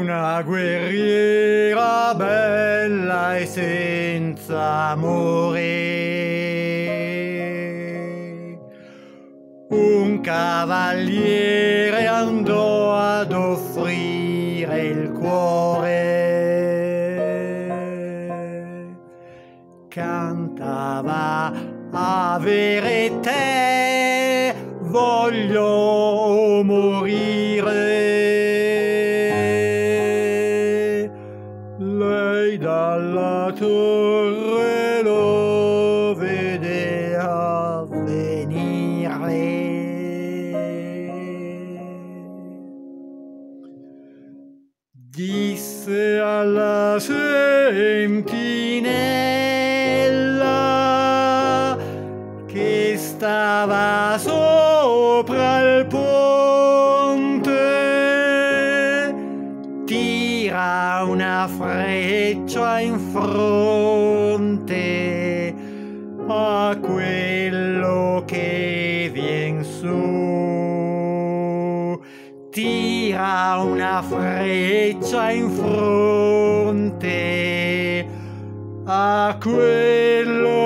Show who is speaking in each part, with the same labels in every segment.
Speaker 1: una guerriera bella e senza amore. Un cavaliere andò ad offrire il cuore. Cantava avere te, voglio morire. Torre lo vedeva venire. Disse alla sentinella che stava sopra il ponte, freccia in fronte a quello che vien su. Tira una freccia in fronte a quello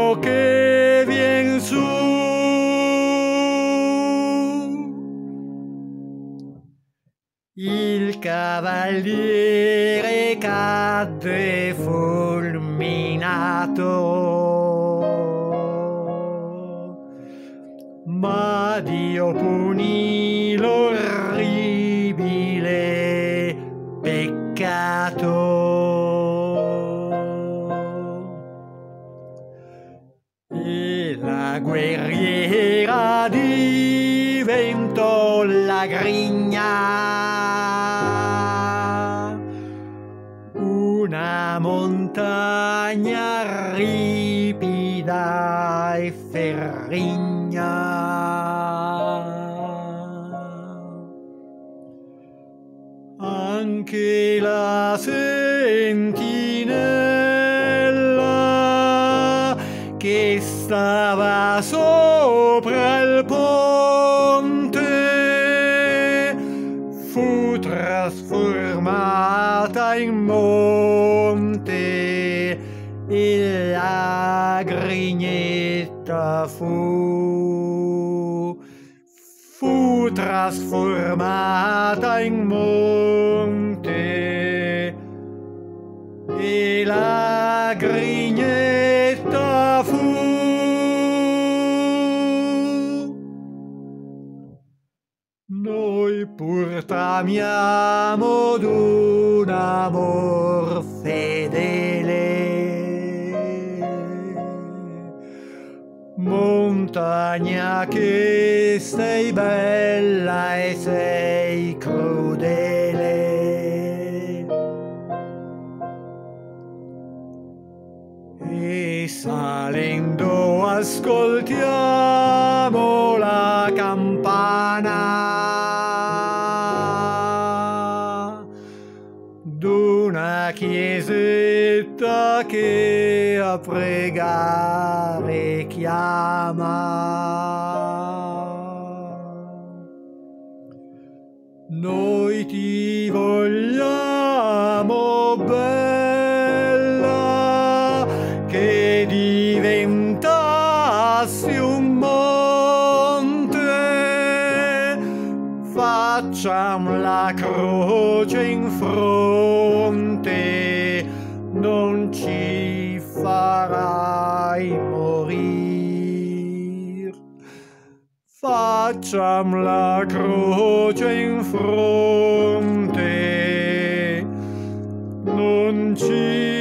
Speaker 1: cavaliere cadde fulminato, ma Dio punì l'orribile peccato. E la guerriera diventò la grigna, montagna ripida e ferrigna. Anche la sentinella che stava sopra il ponte fu trasformata in monte e la grignetta fu fu trasformata in monte. E la grignetta pur tramiamo d'un amor fedele. Montagna che sei bella e sei crudele. E salendo ascoltiamo la campana chiesetta che a pregare chiama. Noi ti vogliamo bella che diventassi un monte. Facciam la croce in fronte, facciam la croce in fronte. Non ci